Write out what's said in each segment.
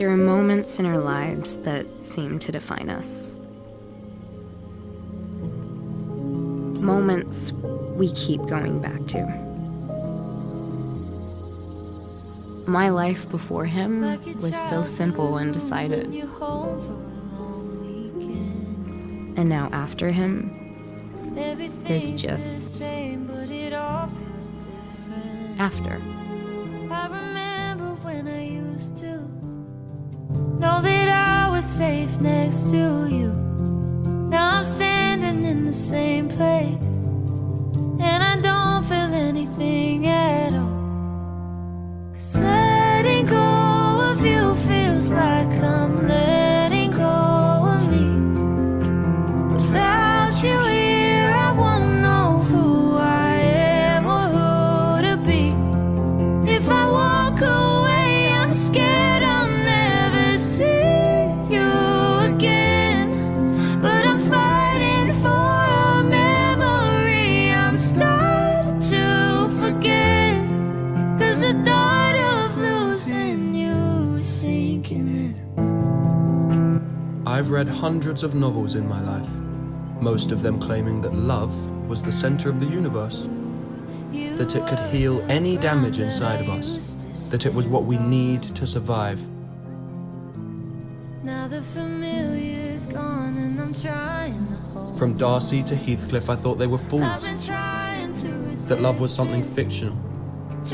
There are moments in our lives that seem to define us. Moments we keep going back to. My life before him was so simple and decided. And now after him, there's just after. I remember when I used to know that I was safe next to you. Now I'm standing in the same place, I've read hundreds of novels in my life, most of them claiming that love was the center of the universe, that it could heal any damage inside of us, that it was what we need to survive. Now the familiar's gone and I'm trying to. From Darcy to Heathcliff, I thought they were fools, been trying to resist that love was something fictional,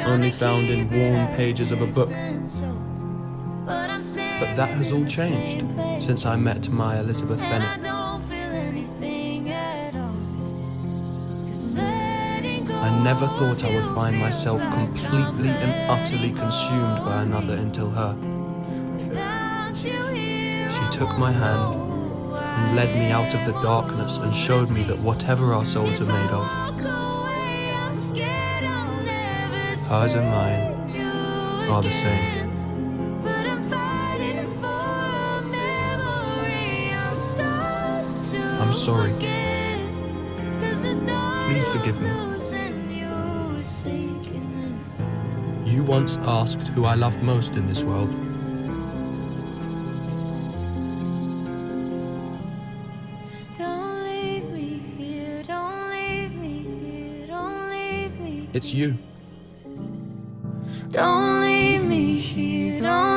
only found in warm pages of a book. But that has all standing in the changed since I met my Elizabeth Bennet. don't feel anything at all. 'Cause letting go I never thought I would find myself completely and utterly consumed by another until her. Without you here, She took my hand and led me out of the darkness and showed me that whatever our souls are made of, walk away, I'm scared I'll never hers and mine, are the same. I'm sorry. forget. 'Cause the thought Please forgive me. you is sinking in. You once asked who I loved most in this world. Don't leave me here, don't leave me here, don't leave me. It's you. Don't leave me here, don't